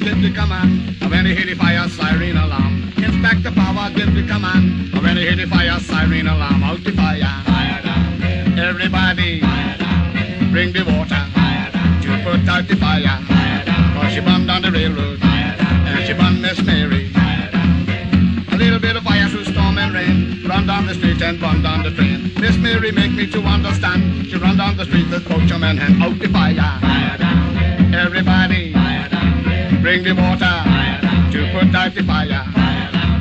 give the command. When he hear the fire siren alarm. Inspector Power give the command. When he hear the fire siren alarm. Out the fire. Fire down there. Everybody Fire down there. bring the water Fire down to put out the fire. Fire down Cause she burned down the railroad. Fire down And she burned Miss Mary. Fire down there. A little bit of fire through storm and rain. Run down the street and run down the train. Miss Mary make me to understand. She run down the street with coachman and out the fire. Fire down there. Everybody there. Bring the water to put out the fire.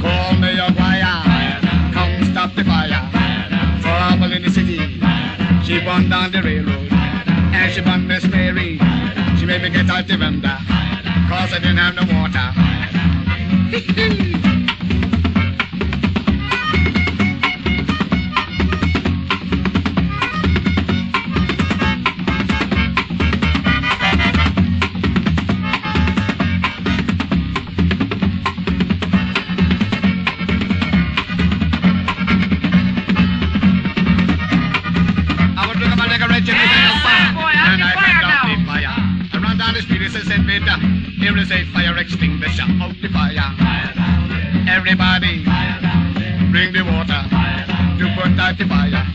Call me your Fire Come stop the fire. Trouble in the city. She burned down the railroad. And she burned Miss Mary. She made me get out the window. Cause I didn't have no water. Peter, here is a fire extinguisher out the fire. Fire. Everybody, Fire bring the water Fire to put out the fire.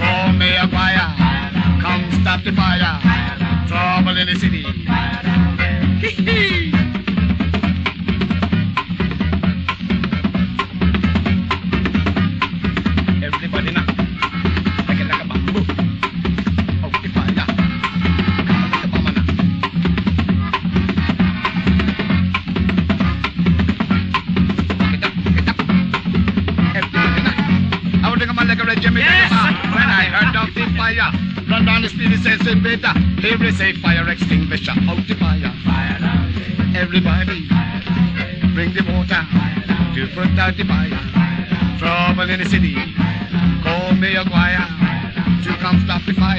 Call Mayor Guaya, Fire come stop the. Fire Trouble in the city. Now. I was looking my leg a red Jimmy Yes, ah, When I heard of the fire, run down the it says, Peter, here is a fire extinguisher out the fire. Fire down there. Everybody, Fire down there. bring the water Fire down to put out the fire. Fire down Trouble in the city. Call Mayor Guaya to come stop the fire.